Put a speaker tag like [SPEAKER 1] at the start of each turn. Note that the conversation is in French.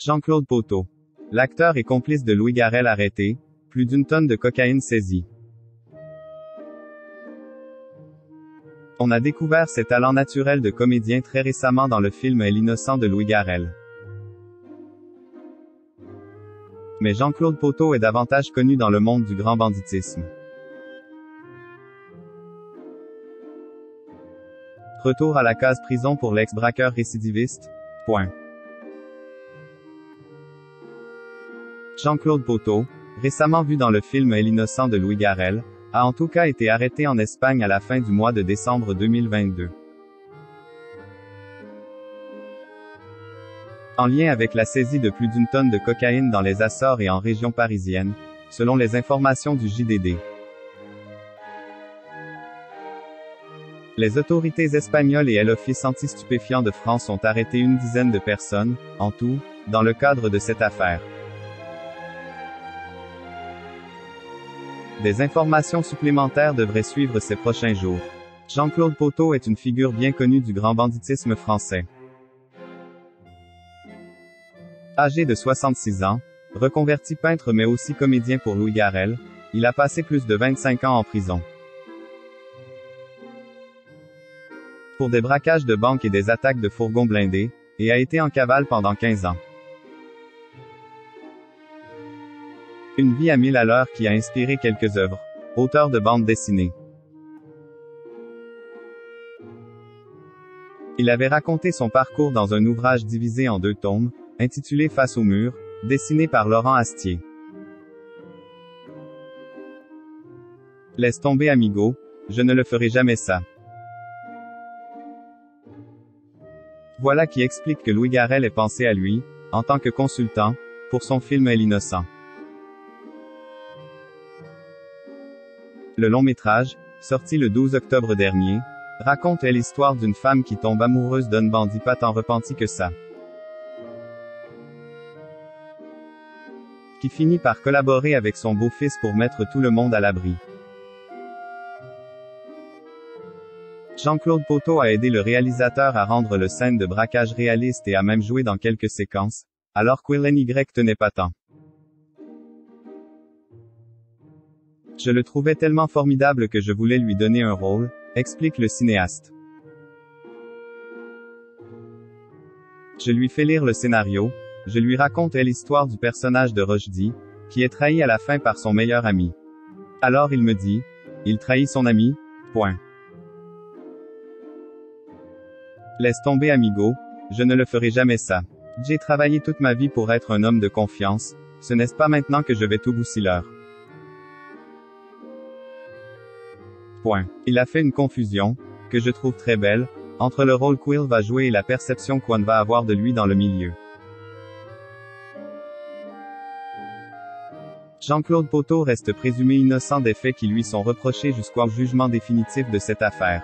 [SPEAKER 1] Jean-Claude Poteau. L'acteur et complice de Louis Garrel arrêté, plus d'une tonne de cocaïne saisie. On a découvert ses talents naturels de comédien très récemment dans le film L'innocent de Louis Garrel. Mais Jean-Claude Poteau est davantage connu dans le monde du grand banditisme. Retour à la case prison pour l'ex-braqueur récidiviste. Point. Jean-Claude Poteau, récemment vu dans le film L'innocent de Louis Garrel, a en tout cas été arrêté en Espagne à la fin du mois de décembre 2022. En lien avec la saisie de plus d'une tonne de cocaïne dans les Açores et en région parisienne, selon les informations du JDD. Les autorités espagnoles et l'Office anti-stupéfiants de France ont arrêté une dizaine de personnes, en tout, dans le cadre de cette affaire. Des informations supplémentaires devraient suivre ces prochains jours. Jean-Claude Poteau est une figure bien connue du grand banditisme français. Âgé de 66 ans, reconverti peintre mais aussi comédien pour Louis Garrel, il a passé plus de 25 ans en prison. Pour des braquages de banques et des attaques de fourgons blindés, et a été en cavale pendant 15 ans. Une vie à mille à l'heure qui a inspiré quelques œuvres. Auteur de bande dessinée. Il avait raconté son parcours dans un ouvrage divisé en deux tomes, intitulé Face au mur, dessiné par Laurent Astier. Laisse tomber amigo, je ne le ferai jamais ça. Voilà qui explique que Louis Garrel ait pensé à lui, en tant que consultant, pour son film L'innocent. Le long métrage, sorti le 12 octobre dernier, raconte l'histoire d'une femme qui tombe amoureuse d'un bandit pas tant repenti que ça. Qui finit par collaborer avec son beau-fils pour mettre tout le monde à l'abri. Jean-Claude Poteau a aidé le réalisateur à rendre le scène de braquage réaliste et a même joué dans quelques séquences, alors qu'Willen Y tenait pas tant. Je le trouvais tellement formidable que je voulais lui donner un rôle, explique le cinéaste. Je lui fais lire le scénario, je lui raconte l'histoire du personnage de Rochdy, qui est trahi à la fin par son meilleur ami. Alors il me dit, il trahit son ami, point. Laisse tomber amigo, je ne le ferai jamais ça. J'ai travaillé toute ma vie pour être un homme de confiance, ce n'est pas maintenant que je vais tout l'heure. Il a fait une confusion, que je trouve très belle, entre le rôle qu'Will va jouer et la perception qu'on va avoir de lui dans le milieu. Jean-Claude Poteau reste présumé innocent des faits qui lui sont reprochés jusqu'au jugement définitif de cette affaire.